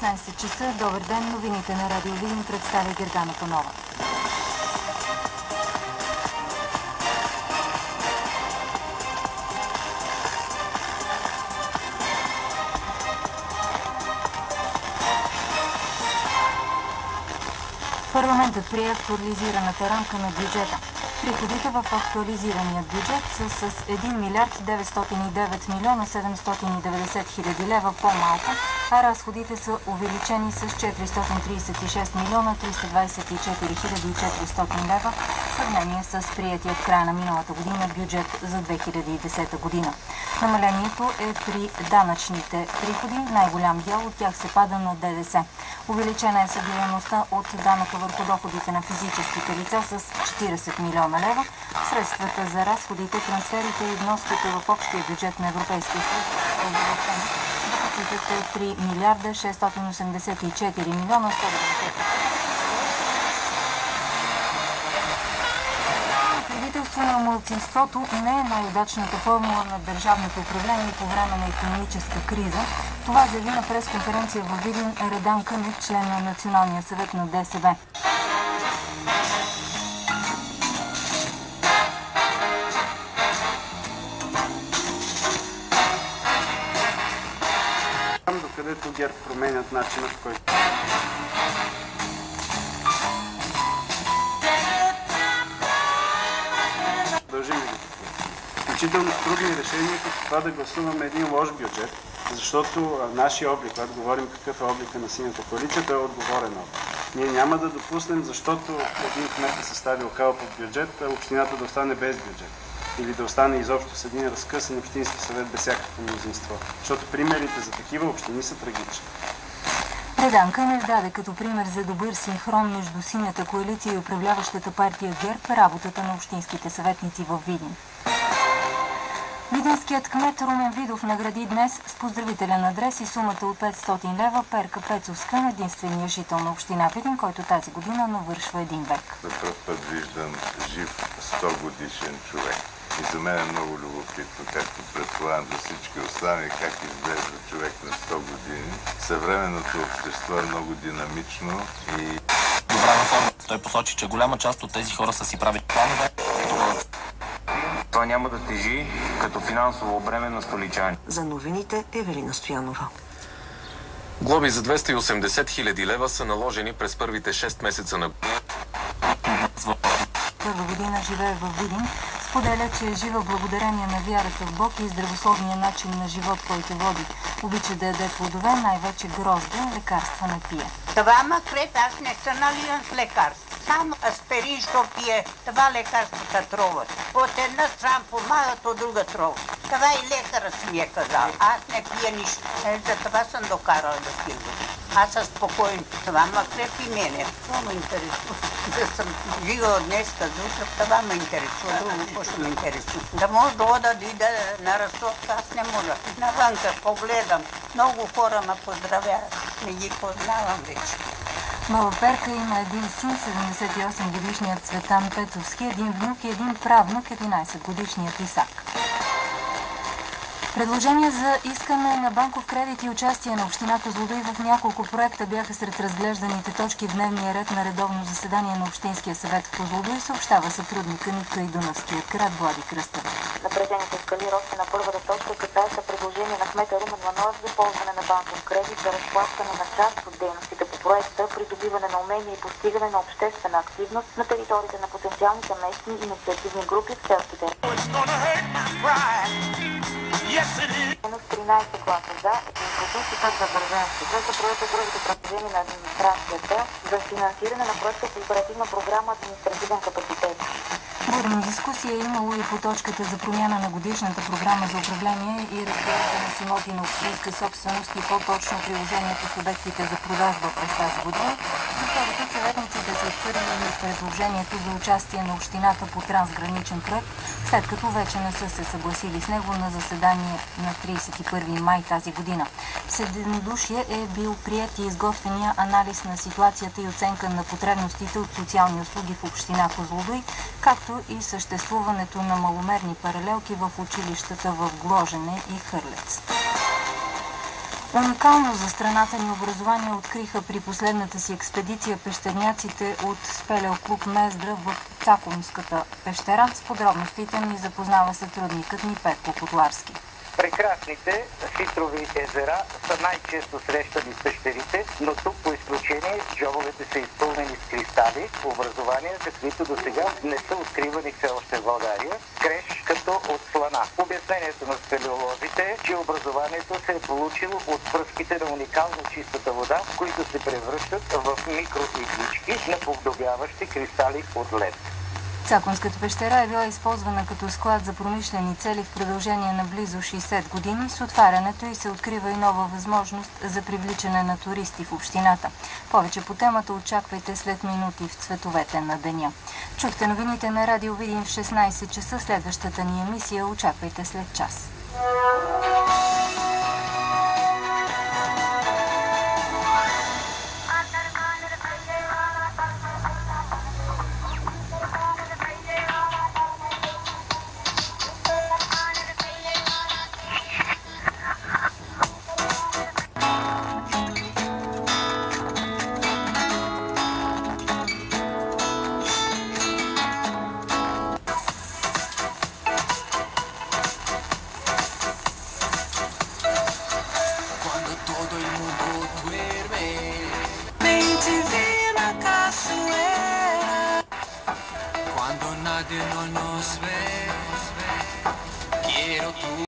16 часа. Добър ден. Новините на Радио Видин представя Гергана Панова. Парламентът прие актуализираната рамка на бюджета. Приходите в актуализирания бюджет са с 1 милиард 909 милиона 790 хиляди лева по-малко, а разходите са увеличени с 436 милиона 324 хиляди 400 лева сравнение с приятия в края на миналата година бюджет за 2010 година. Намалението е при данъчните приходи. Най-голям дял от тях се пада на ДДС. Увеличена е събираността от данъка върху доходите на физическите лица с 40 милиона лева. Средствата за разходите, трансферите и вноските в общия бюджет на Европейския съюз е увеличен. Дефицитът е 3 милиарда 684 милиона 190 правителство на младсинството не е най-удачната формула на държавното управление по време на економическа криза. Това заяви на пресконференция във Видин Редан Кънев, член на Националния съвет на ДСБ. Там, докъдето ГЕРБ променят начина по който го? Включително с трудни решения, като това да гласуваме един лош бюджет, защото нашия облик, когато говорим какъв е облика на синята коалиция, той е отговорен облик. Ние няма да допуснем, защото един кмет е съставил кал под бюджет, а общината да остане без бюджет. Или да остане изобщо с един разкъсан общински съвет без всякакво мнозинство. Защото примерите за такива общини са трагични. Редан Кънев даде като пример за добър синхрон между синята коалиция и управляващата партия ГЕРБ работата на общинските съветници в Видин. Видинският кмет Румен Видов награди днес с поздравителен адрес и сумата от 500 лева Перка Пецовска на единствения жител на община Видин, който тази година навършва един век. За първ път виждам жив 100 годишен човек. И за мен е много любопитно, както предполагам за всички останали, как изглежда човек на 100 години. Съвременното общество е много динамично и добра форма. Той посочи, че голяма част от тези хора са си правили планове. Това няма да тежи като финансово бреме на столичани. За новините Евелина Стоянова. Глоби за 280 хиляди лева са наложени през първите 6 месеца на Първа година живее в Видин. Споделя, че е жива благодарение на вярата в Бог и здравословния начин на живот, който води. Обича да яде плодове, най-вече грозда, лекарства не пие. Това макрет аз не съм наливам с лекарство. Само аспирин, що пие. Това лекарствата троват. От една страна помагат, от друга троват. Това и лекарът ми е казал. Аз не пия нищо. Е, за това съм докарала да пия. Аз съм спокоен. Това ма крепи мене. Това ме интересува. Да съм жива днес, за утре, това ме интересува. Друго, какво ще ме интересува? Да може да ода да ида на разсотка, аз не мога. Навънка погледам. Много хора ме поздравяват. Не ги познавам вече. Баба Перка има един син, 78 годишният Цветан Пецовски, един внук и един правнук, 11 годишният Исак. Предложения за искане на банков кредит и участие на община Козлодуй в няколко проекта бяха сред разглежданите точки в дневния ред на редовно заседание на Общинския съвет в Козлодуй, съобщава сътрудника ни край Дунавския град Влади Кръстев. Напрежението ескалира още на първата точка, касае се предложение на кмета Румен Маноев за ползване на банков кредит за разплащане на част от дейностите проекта, придобиване на умения и постигане на обществена активност на териториите на потенциалните местни инициативни групи в селските Минус 13 гласа за, един против и 5 въздържани се. След проекта другото предложение на администрацията за финансиране на проекта по оперативна програма Административен капацитет. Бурна дискусия е имало и по точката за промяна на годишната програма за управление и разглеждане с имоти на общинска собственост и по-точно приложението с обектите за продажба през тази година. За втори път съветниците са отхвърлили предложението за участие на общината по трансграничен проект, след като вече не са се съгласили с него на заседание на 31 май тази година. С единодушие е бил прият и изготвения анализ на ситуацията и оценка на потребностите от социални услуги в община Козлодуй, както и съществуването на маломерни паралелки в училищата в Гложене и Хърлец. Уникално за страната ни образование откриха при последната си експедиция пещерняците от Спелел клуб Мездра в Цакомската пещера. С подробностите ни запознава сътрудникът ни Петко Котларски. Прекрасните ситрови езера са най-често срещани в пещерите, но тук по изключение джобовете са изпълнени с кристали, образования, каквито до сега не са откривани все още в България, креш като от слана. Обяснението на спелеолозите е, че образованието се е получило от пръските на уникално чистата вода, които се превръщат в микроиглички, наподобяващи кристали от лед. Цаконската пещера е била използвана като склад за промишлени цели в продължение на близо 60 години. С отварянето и се открива и нова възможност за привличане на туристи в общината. Повече по темата очаквайте след минути в цветовете на деня. Чухте новините на Радио Видим в 16 часа. Следващата ни емисия очаквайте след час. nadie no nos ve. Quiero tu